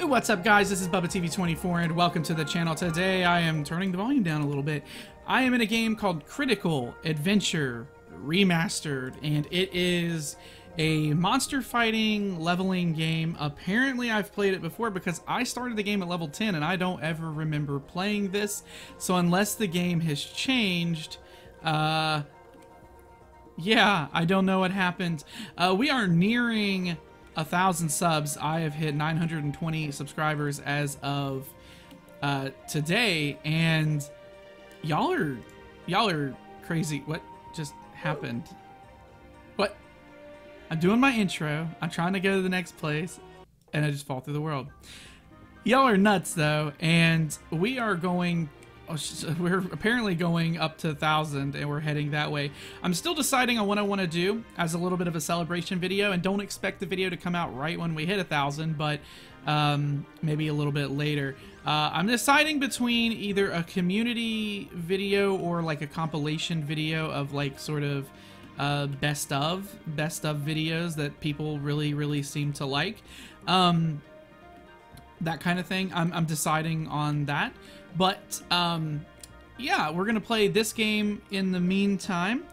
What's up guys, this is Bubba TV24 and welcome to the channel. Today I am turning the volume down a little bit. I am in a game called Critical Adventure Remastered and it is a monster fighting leveling game. Apparently I've played it before because I started the game at level 10 and I don't ever remember playing this. So unless the game has changed, uh, yeah, I don't know what happened. Uh, we are nearing a thousand subs. I have hit 920 subscribers as of uh, today, and y'all are y'all are crazy. What just happened? What? I'm doing my intro. I'm trying to go to the next place, and I just fall through the world. Y'all are nuts though, and we are going Oh, we're apparently going up to 1,000 and we're heading that way. I'm still deciding on what I want to do as a little bit of a celebration video and don't expect the video to come out right when we hit 1,000, but um, maybe a little bit later. Uh, I'm deciding between either a community video or like a compilation video of like sort of uh, best of, best of videos that people really, really seem to like. Um, that kind of thing. I'm, I'm deciding on that. But um, yeah, we're going to play this game in the meantime.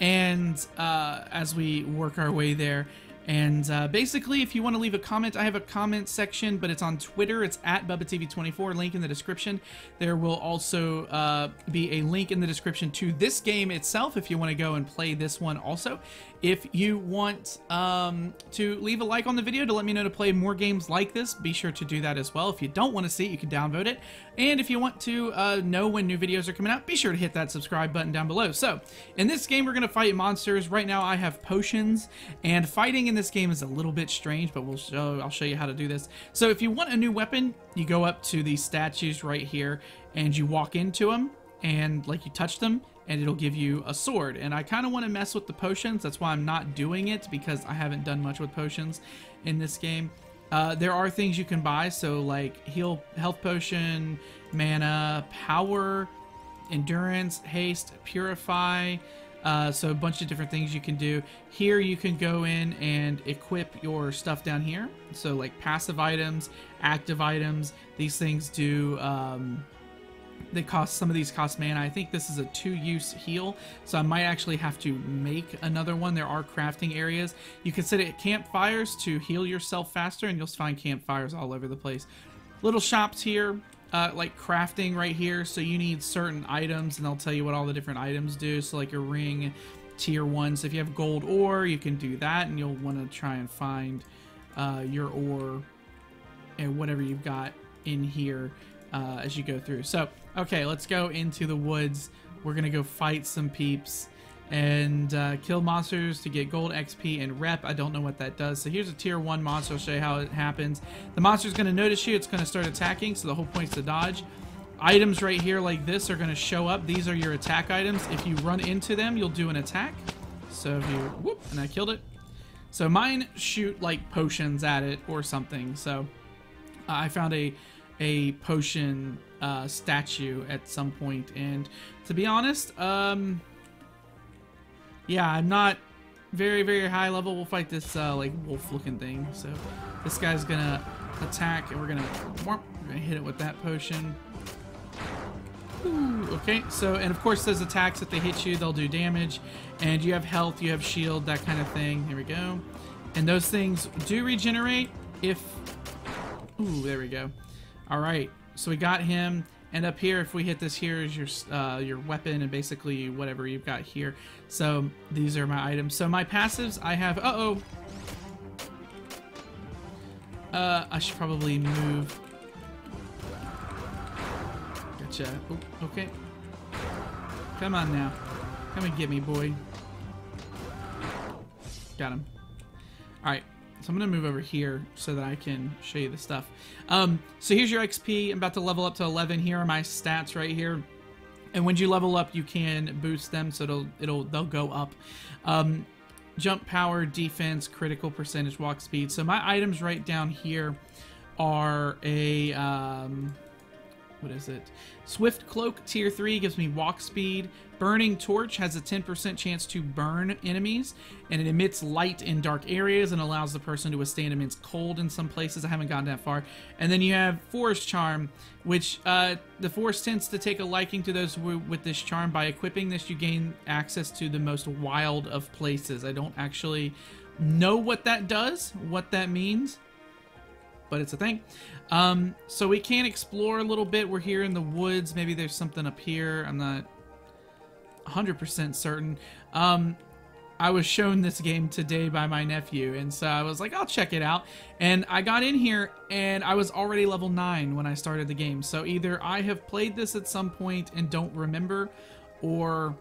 And uh, as we work our way there, and uh, basically, if you want to leave a comment, I have a comment section, but it's on Twitter. It's at BubbaTV24, link in the description. There will also uh, be a link in the description to this game itself if you want to go and play this one also. If you want um, to leave a like on the video to let me know to play more games like this, be sure to do that as well. If you don't want to see it, you can downvote it. And if you want to uh, know when new videos are coming out, be sure to hit that subscribe button down below. So, in this game, we're going to fight monsters. Right now, I have potions, and fighting in this game is a little bit strange, but we'll show, I'll show you how to do this. So, if you want a new weapon, you go up to these statues right here, and you walk into them, and like you touch them, and it'll give you a sword. And I kind of want to mess with the potions. That's why I'm not doing it because I haven't done much with potions in this game. Uh, there are things you can buy, so like heal, health potion, mana, power, endurance, haste, purify. Uh, so a bunch of different things you can do. Here you can go in and equip your stuff down here. So like passive items, active items. These things do. Um, they cost some of these cost mana. I think this is a two-use heal, so I might actually have to make another one. There are crafting areas. You can set it at campfires to heal yourself faster, and you'll find campfires all over the place. Little shops here, uh, like crafting right here. So you need certain items, and they'll tell you what all the different items do. So like a ring, tier one. So if you have gold ore, you can do that, and you'll want to try and find uh, your ore and whatever you've got in here uh, as you go through. So, okay, let's go into the woods. We're going to go fight some peeps and uh, kill monsters to get gold XP and rep. I don't know what that does. So here's a tier 1 monster. I'll show you how it happens. The monster's going to notice you. It's going to start attacking, so the whole point's to dodge. Items right here like this are going to show up. These are your attack items. If you run into them, you'll do an attack. So if you... Whoop, and I killed it. So mine shoot like potions at it or something. So uh, I found a a potion uh, statue at some point, and to be honest, um, yeah, I'm not very, very high level. We'll fight this uh, like wolf-looking thing. So this guy's gonna attack, and we're gonna, we're gonna hit it with that potion. Ooh, okay, so, and of course those attacks, if they hit you, they'll do damage. And you have health, you have shield, that kind of thing. Here we go. And those things do regenerate if... Ooh, there we go. All right, so we got him. And up here, if we hit this here is your uh, your weapon and basically whatever you've got here. So these are my items. So my passives, I have, uh-oh. Uh, I should probably move. Gotcha. Ooh, okay. Come on now. Come and get me, boy. Got him. All right. So I'm going to move over here so that I can show you the stuff. Um, so here's your XP. I'm about to level up to 11. Here are my stats right here. And when you level up, you can boost them, so it'll it'll they'll go up. Um, jump power, defense, critical percentage, walk speed. So my items right down here are a um, what is it? Swift Cloak tier 3 gives me walk speed. Burning Torch has a 10% chance to burn enemies, and it emits light in dark areas and allows the person to withstand immense cold in some places. I haven't gotten that far. And then you have Forest Charm, which uh, the Forest tends to take a liking to those with this charm. By equipping this, you gain access to the most wild of places. I don't actually know what that does, what that means but it's a thing. Um, so we can explore a little bit. We're here in the woods. Maybe there's something up here. I'm not 100% certain. Um, I was shown this game today by my nephew, and so I was like, I'll check it out. And I got in here, and I was already level 9 when I started the game. So either I have played this at some point and don't remember, or...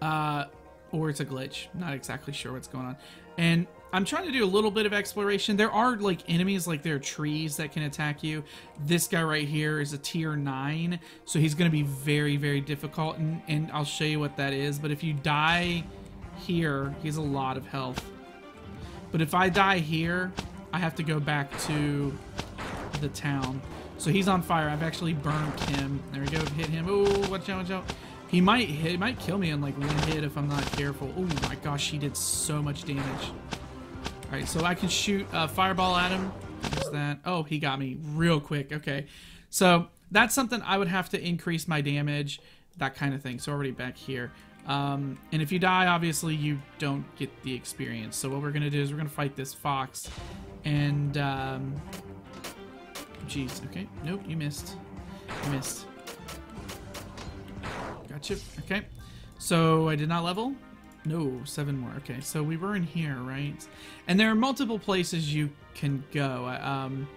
Uh, or it's a glitch. Not exactly sure what's going on. And I'm trying to do a little bit of exploration. There are like enemies, like there are trees that can attack you. This guy right here is a tier 9, so he's going to be very, very difficult, and, and I'll show you what that is. But if you die here, he has a lot of health. But if I die here, I have to go back to the town. So he's on fire. I've actually burned him. There we go. Hit him. Oh, watch out, watch out. He might hit, he might kill me in like one hit if I'm not careful. Oh my gosh, he did so much damage. Alright, so I can shoot a fireball at him. What's that? Oh, he got me real quick. Okay. So that's something I would have to increase my damage, that kind of thing. So already back here. Um, and if you die, obviously you don't get the experience. So what we're going to do is we're going to fight this fox. And, um, jeez. Okay. Nope, you missed. You missed. Gotcha. Okay. So I did not level. No, seven more. Okay, so we were in here, right? And there are multiple places you can go. Um,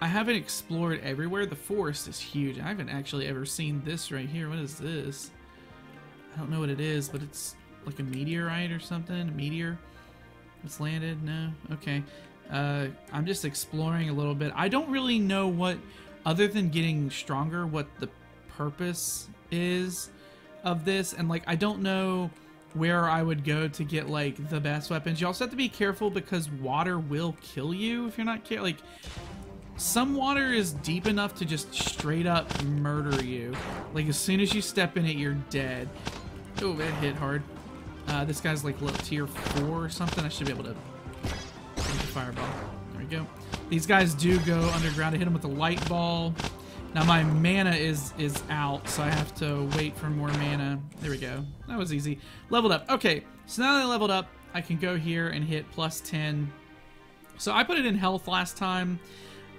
I haven't explored everywhere. The forest is huge. I haven't actually ever seen this right here. What is this? I don't know what it is, but it's like a meteorite or something. A meteor. It's landed. No. Okay. Uh, I'm just exploring a little bit. I don't really know what, other than getting stronger, what the purpose is of this. And like, I don't know where I would go to get like the best weapons. You also have to be careful because water will kill you if you're not careful. Like some water is deep enough to just straight up murder you. Like as soon as you step in it, you're dead. Oh, that hit hard. Uh, this guy's like low tier four or something. I should be able to fireball. There we go. These guys do go underground. I hit them with a light ball. Now my mana is is out, so I have to wait for more mana. There we go. That was easy. Leveled up. Okay, so now that I leveled up, I can go here and hit plus 10. So I put it in health last time.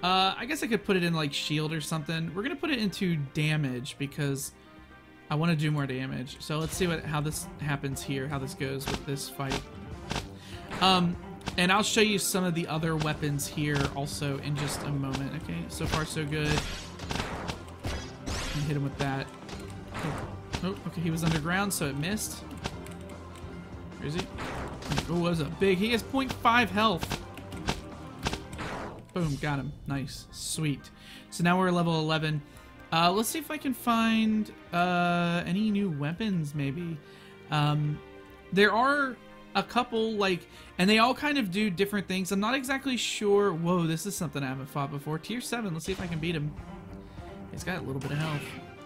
Uh, I guess I could put it in like shield or something. We're gonna put it into damage because I want to do more damage. So let's see what how this happens here, how this goes with this fight. Um, and I'll show you some of the other weapons here also in just a moment. Okay, so far so good hit him with that. Oh, okay, he was underground, so it missed. Where is he? Oh, that was a big. He has 0.5 health. Boom, got him. Nice. Sweet. So now we're level 11. Uh, let's see if I can find uh, any new weapons, maybe. Um, there are a couple, like, and they all kind of do different things. I'm not exactly sure. Whoa, this is something I haven't fought before. Tier 7. Let's see if I can beat him. He's got a little bit of health.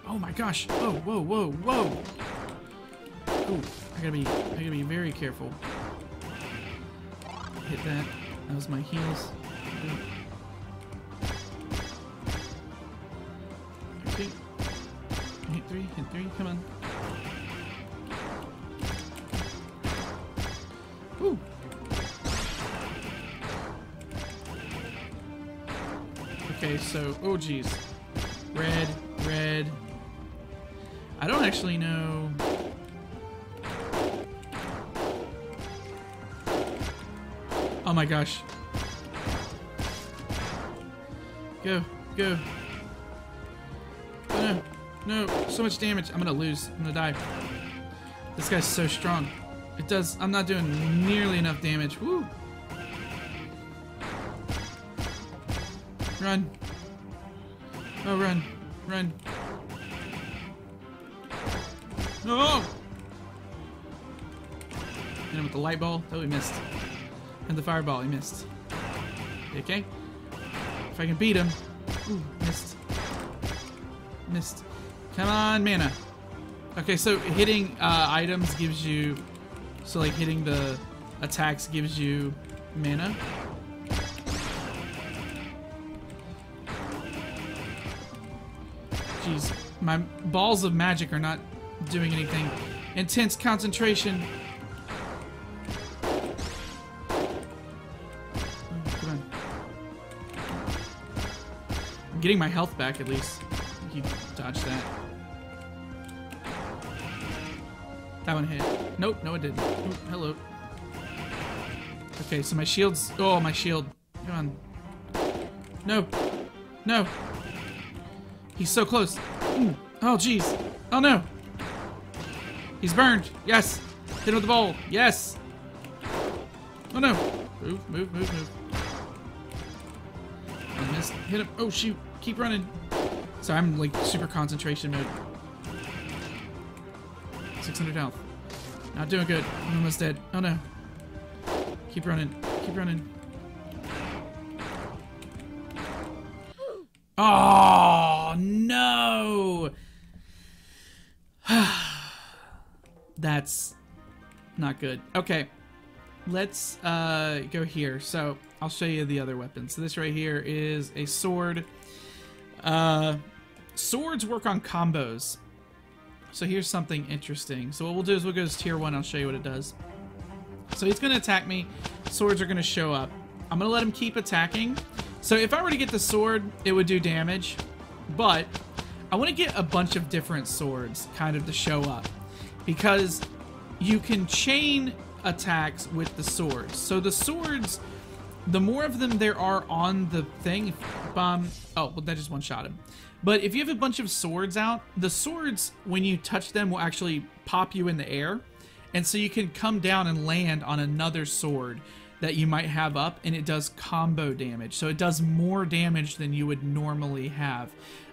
Oh my gosh. Whoa, whoa, whoa, whoa. I gotta be, I gotta be very careful. Hit that. That was my heals. Okay. Hit three, hit three, come on. Woo! Okay, so, oh geez. Red, red. I don't actually know... Oh my gosh. Go, go. Oh, no, no, so much damage. I'm gonna lose. I'm gonna die. This guy's so strong. It does, I'm not doing nearly enough damage. Woo! Run. Oh, run. Run. No! Hit him with the light ball. Oh, he missed. And the fireball, he missed. Okay? If I can beat him. Ooh, missed. missed. Come on, mana. Okay, so hitting uh, items gives you, so like hitting the attacks gives you mana. Jeez, my balls of magic are not doing anything. Intense concentration. I'm getting my health back at least. You dodged that. That one hit. Nope, no it didn't. Ooh, hello. Okay, so my shield's... Oh, my shield. Come on. No. No. He's so close. Oh, jeez. Oh, no. He's burned. Yes. Hit him with the ball. Yes. Oh, no. Move, move, move, move. I missed. Hit him. Oh, shoot. Keep running. Sorry, I'm like super concentration mode. 600 health. Not doing good. I'm almost dead. Oh, no. Keep running. Keep running. That's not good. Okay. Let's uh, go here. So I'll show you the other weapons. So this right here is a sword. Uh, swords work on combos. So here's something interesting. So what we'll do is we'll go to tier one. I'll show you what it does. So he's going to attack me. Swords are going to show up. I'm going to let him keep attacking. So if I were to get the sword, it would do damage. But I want to get a bunch of different swords kind of to show up. Because you can chain attacks with the swords. So the swords, the more of them there are on the thing, bomb. Oh, well, that just one shot him. But if you have a bunch of swords out, the swords, when you touch them, will actually pop you in the air. And so you can come down and land on another sword that you might have up, and it does combo damage. So it does more damage than you would normally have.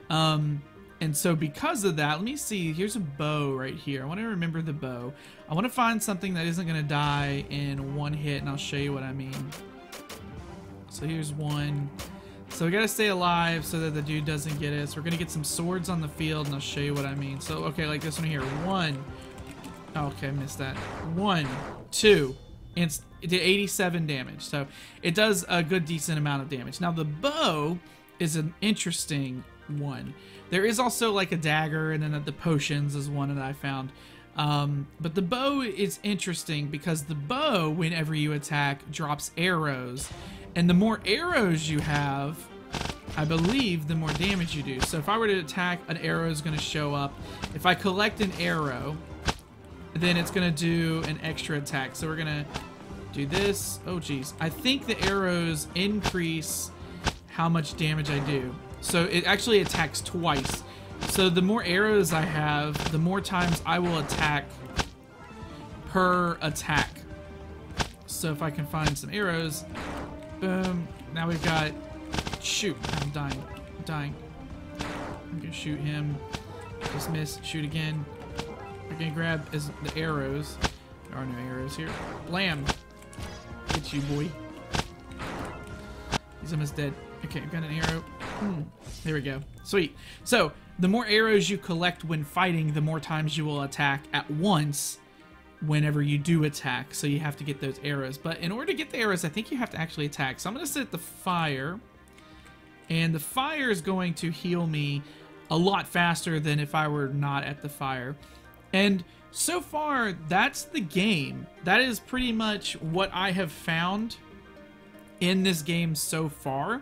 Um, and so because of that, let me see, here's a bow right here. I want to remember the bow. I want to find something that isn't going to die in one hit, and I'll show you what I mean. So here's one. So we gotta stay alive so that the dude doesn't get us. We're gonna get some swords on the field, and I'll show you what I mean. So, okay, like this one here. One. Oh, okay, I missed that. One, two, and it did 87 damage. So it does a good, decent amount of damage. Now, the bow is an interesting one. There is also like a dagger, and then the potions is one that I found. Um, but the bow is interesting because the bow, whenever you attack, drops arrows. And the more arrows you have, I believe, the more damage you do. So if I were to attack, an arrow is going to show up. If I collect an arrow, then it's going to do an extra attack. So we're going to do this. Oh, geez. I think the arrows increase how much damage I do. So it actually attacks twice. So the more arrows I have, the more times I will attack per attack. So if I can find some arrows, boom. Now we've got, shoot, I'm dying, I'm dying. I'm gonna shoot him, just miss, shoot again. We're gonna grab is the arrows. There are no arrows here. Blam! Get you, boy. He's almost dead. Okay, I've got an arrow. There we go. Sweet. So, the more arrows you collect when fighting, the more times you will attack at once whenever you do attack. So you have to get those arrows. But in order to get the arrows, I think you have to actually attack. So I'm going to set the fire. And the fire is going to heal me a lot faster than if I were not at the fire. And so far, that's the game. That is pretty much what I have found in this game so far.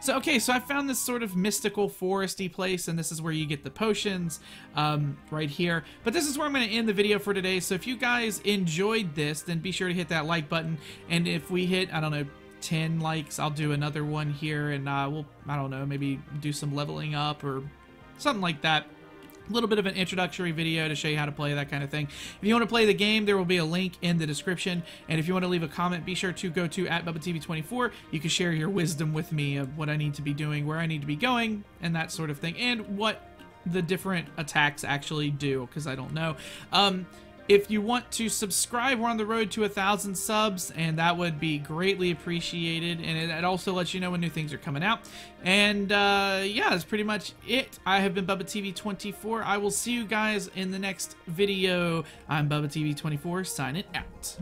So, okay, so I found this sort of mystical foresty place, and this is where you get the potions, um, right here. But this is where I'm going to end the video for today, so if you guys enjoyed this, then be sure to hit that like button, and if we hit, I don't know, 10 likes, I'll do another one here, and uh, we'll, I don't know, maybe do some leveling up or something like that little bit of an introductory video to show you how to play that kind of thing. If you want to play the game, there will be a link in the description. And if you want to leave a comment, be sure to go to at BubbaTV24. You can share your wisdom with me of what I need to be doing, where I need to be going, and that sort of thing, and what the different attacks actually do, because I don't know. Um, If you want to subscribe, we're on the road to a thousand subs, and that would be greatly appreciated. And it, it also lets you know when new things are coming out. And uh, yeah, that's pretty much it. I have been Bubba TV 24. I will see you guys in the next video. I'm Bubba TV 24, signing out.